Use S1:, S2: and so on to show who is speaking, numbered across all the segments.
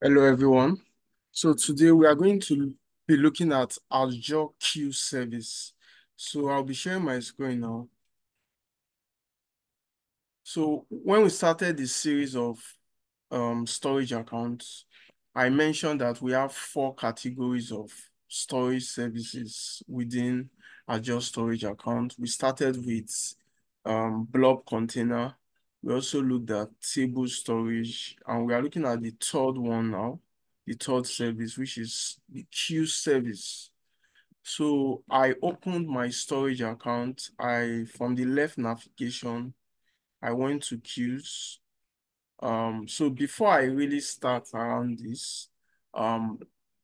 S1: Hello, everyone. So today we are going to be looking at Azure Queue Service. So I'll be sharing my screen now. So when we started this series of um, storage accounts, I mentioned that we have four categories of storage services within Azure Storage Account. We started with um, blob container. We also looked at table storage, and we are looking at the third one now, the third service, which is the queue service. So I opened my storage account. I from the left navigation, I went to queues. Um, so before I really start around this, um,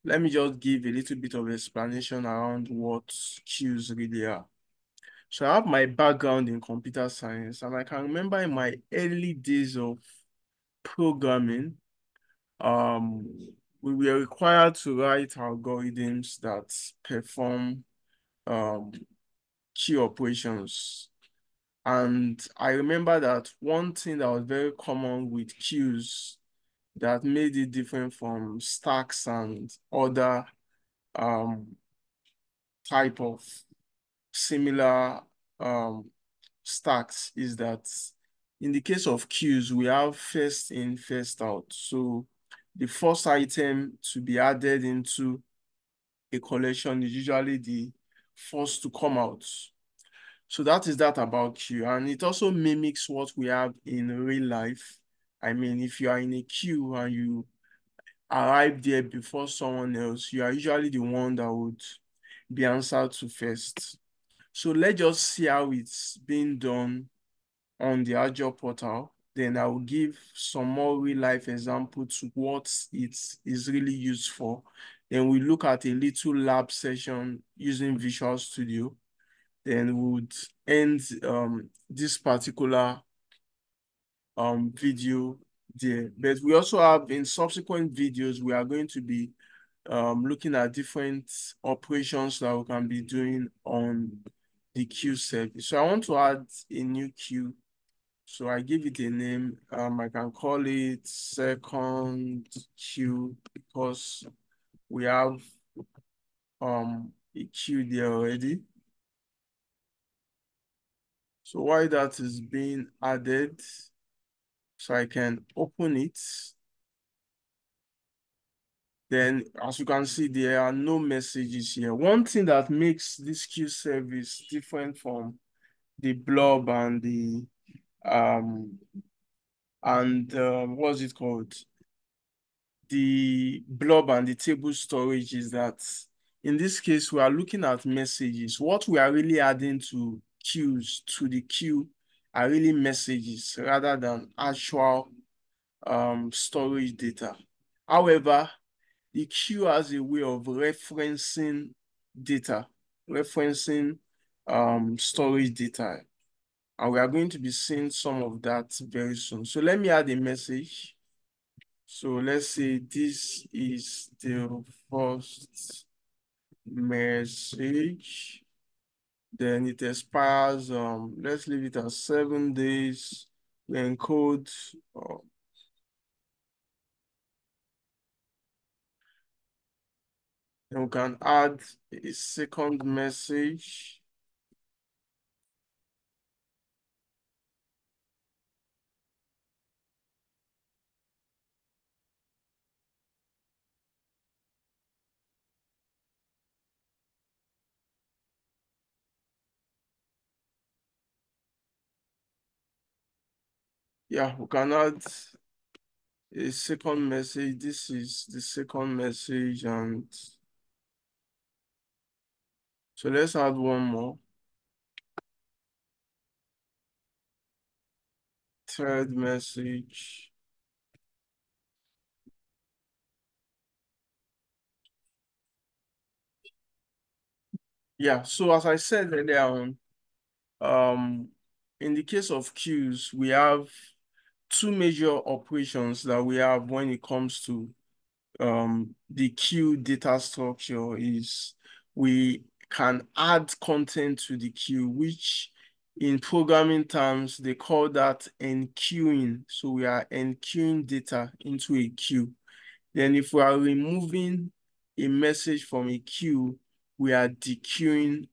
S1: let me just give a little bit of explanation around what queues really are. So I have my background in computer science, and I can remember in my early days of programming, um, we were required to write algorithms that perform um, queue operations. And I remember that one thing that was very common with queues that made it different from stacks and other um, type of similar um, stacks is that in the case of queues, we have first in, first out. So the first item to be added into a collection is usually the first to come out. So that is that about queue. And it also mimics what we have in real life. I mean, if you are in a queue and you arrive there before someone else, you are usually the one that would be answered to first. So let's just see how it's being done on the Azure portal. Then I will give some more real life example to what it is really used for. Then we look at a little lab session using Visual Studio. Then we would end um, this particular um, video there. But we also have in subsequent videos, we are going to be um, looking at different operations that we can be doing on the queue service. So I want to add a new queue. So I give it a name. Um, I can call it second queue because we have um a queue there already. So while that is being added, so I can open it. Then as you can see, there are no messages here. One thing that makes this queue service different from the blob and the um and um, what's it called? The blob and the table storage is that in this case, we are looking at messages. What we are really adding to queues to the queue are really messages rather than actual um, storage data. However, the queue has a way of referencing data, referencing um, storage data. And we are going to be seeing some of that very soon. So let me add a message. So let's say this is the first message. Then it expires, um, let's leave it at seven days. We encode we can add a second message. Yeah, we can add a second message. This is the second message and so let's add one more. Third message. Yeah, so as I said earlier on, um, in the case of queues, we have two major operations that we have when it comes to um, the queue data structure is we can add content to the queue, which in programming terms, they call that enqueuing. So we are enqueuing data into a queue. Then if we are removing a message from a queue, we are dequeuing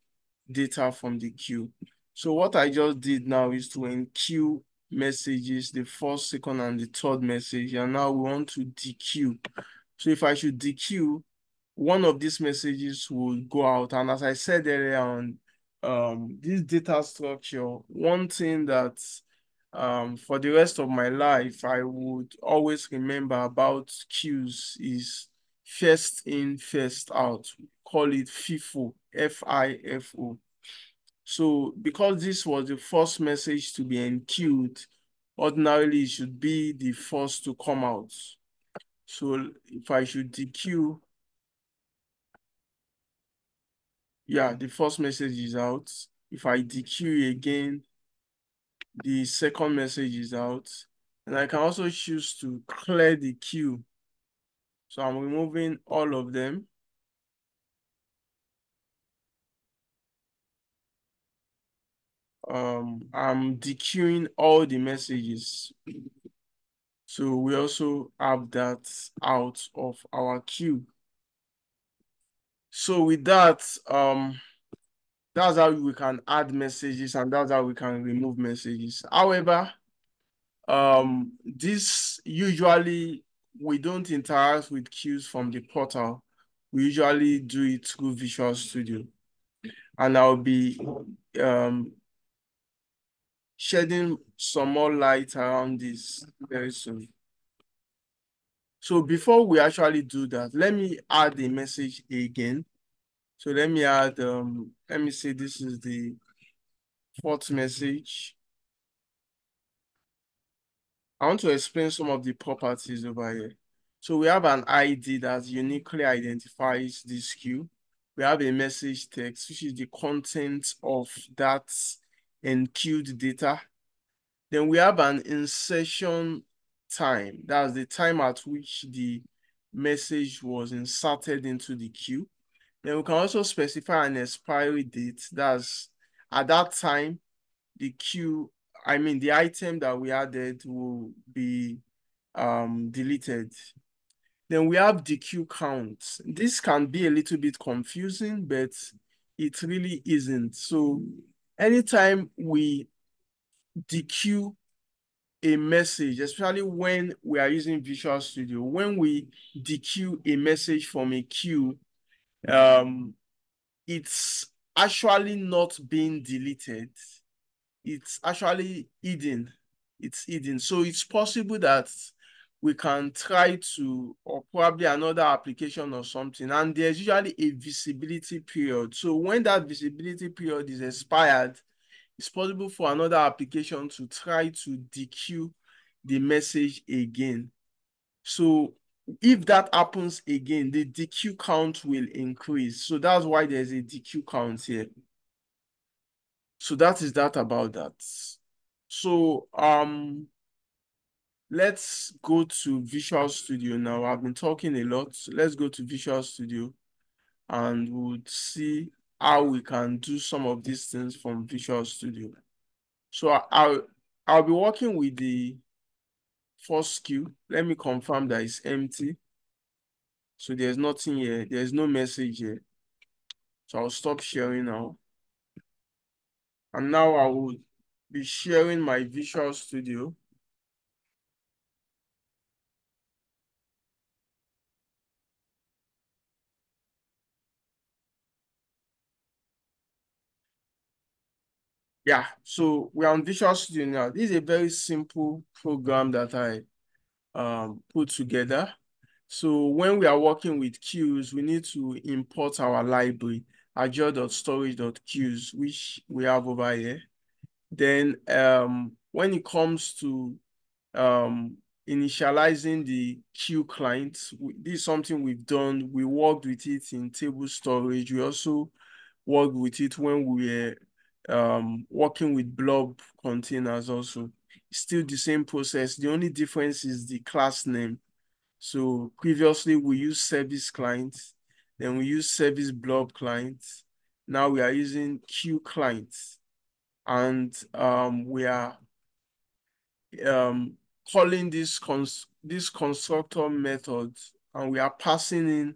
S1: data from the queue. So what I just did now is to enqueue messages, the first, second, and the third message. And now we want to dequeue. So if I should dequeue, one of these messages will go out. And as I said earlier on, um, this data structure, one thing that um, for the rest of my life, I would always remember about queues is first in, first out. Call it FIFO, F-I-F-O. So because this was the first message to be enqueued, ordinarily it should be the first to come out. So if I should dequeue, yeah, the first message is out. If I dequeue again, the second message is out. And I can also choose to clear the queue. So I'm removing all of them. Um, I'm dequeuing all the messages. So we also have that out of our queue. So with that, um, that's how we can add messages and that's how we can remove messages. However, um, this usually we don't interact with queues from the portal. We usually do it through Visual Studio. And I'll be um, shedding some more light around this very soon. So before we actually do that, let me add the message again. So let me add, um, let me say this is the fourth message. I want to explain some of the properties over here. So we have an ID that uniquely identifies this queue. We have a message text, which is the content of that enqueued data. Then we have an insertion time. That's the time at which the message was inserted into the queue. Then we can also specify an expiry date. That's at that time, the queue, I mean, the item that we added will be um, deleted. Then we have the queue count. This can be a little bit confusing, but it really isn't. So anytime we dequeue a message, especially when we are using Visual Studio, when we dequeue a message from a queue, um, it's actually not being deleted. It's actually hidden. It's hidden. So it's possible that we can try to, or probably another application or something, and there's usually a visibility period. So when that visibility period is expired, it's possible for another application to try to dequeue the message again. So if that happens again, the dequeue count will increase. So that's why there's a dequeue count here. So that is that about that. So um, let's go to Visual Studio now. I've been talking a lot. So let's go to Visual Studio and we'll see how we can do some of these things from Visual Studio. So I'll, I'll be working with the first queue. Let me confirm that it's empty. So there's nothing here. There's no message here. So I'll stop sharing now. And now I will be sharing my Visual Studio. Yeah, so we're on Visual Studio now. This is a very simple program that I um, put together. So when we are working with queues, we need to import our library, azure.storage.queues, which we have over here. Then um, when it comes to um, initializing the queue client, this is something we've done. We worked with it in table storage. We also worked with it when we were um, working with blob containers also. Still the same process. The only difference is the class name. So previously we used service clients, then we use service blob clients. Now we are using queue clients and um, we are um, calling this, cons this constructor method and we are passing in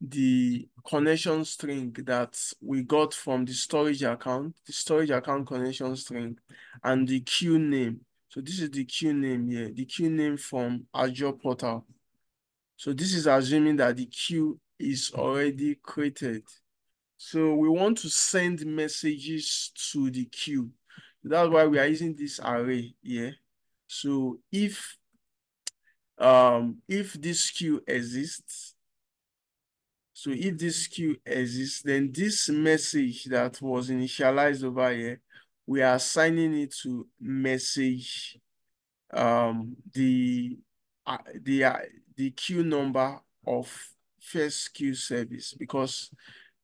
S1: the connection string that we got from the storage account, the storage account connection string, and the queue name. So this is the queue name here, the queue name from Azure portal. So this is assuming that the queue is already created. So we want to send messages to the queue. That's why we are using this array here. So if um if this queue exists, so if this queue exists, then this message that was initialized over here, we are assigning it to message um the uh, the uh, the queue number of first queue service because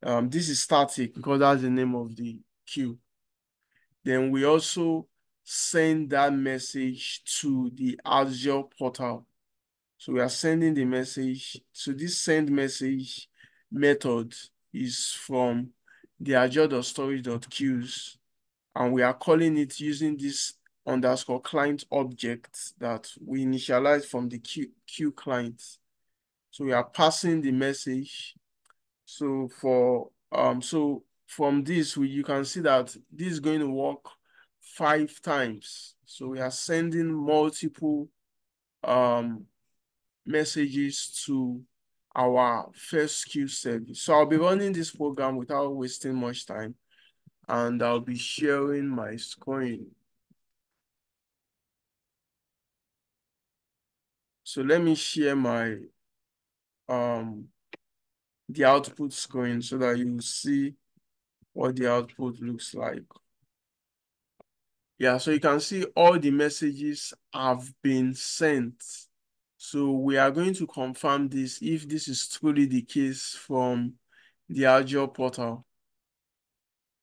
S1: um, this is static because that's the name of the queue. Then we also send that message to the Azure portal. So we are sending the message. So this send message method is from the azure.storage.queues and we are calling it using this underscore client object that we initialize from the queue, queue client. So we are passing the message. So for um so from this we you can see that this is going to work five times. So we are sending multiple um messages to our first queue service. So I'll be running this program without wasting much time and I'll be sharing my screen. So let me share my um the output screen so that you see what the output looks like. Yeah, so you can see all the messages have been sent. So we are going to confirm this if this is truly the case from the Azure portal.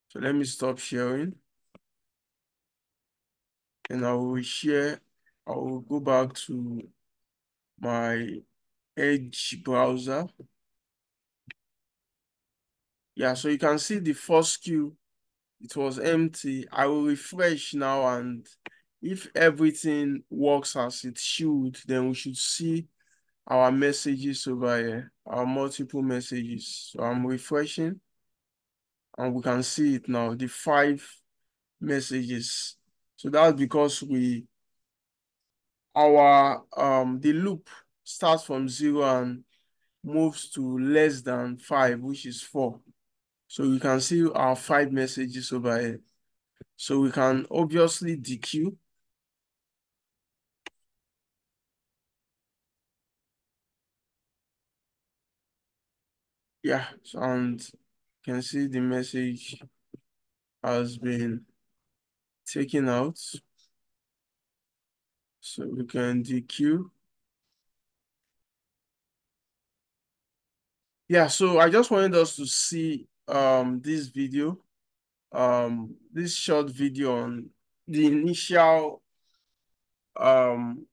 S1: So let me stop sharing. And I will share, I will go back to my Edge browser. Yeah, so you can see the first queue, it was empty. I will refresh now and if everything works as it should, then we should see our messages over here, our multiple messages. So I'm refreshing and we can see it now, the five messages. So that's because we, our, um, the loop starts from zero and moves to less than five, which is four. So we can see our five messages over here. So we can obviously dequeue. Yeah, and you can see the message has been taken out. So we can dequeue. Yeah, so I just wanted us to see um this video, um this short video on the initial um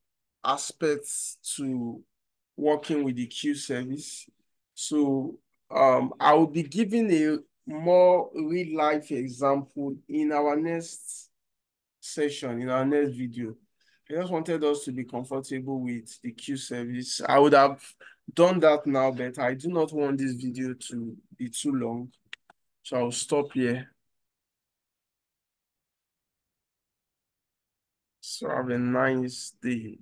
S1: aspects to working with the queue service. So um I will be giving a more real life example in our next session, in our next video. I just wanted us to be comfortable with the queue service. I would have done that now, but I do not want this video to be too long. So I'll stop here. So have a nice day.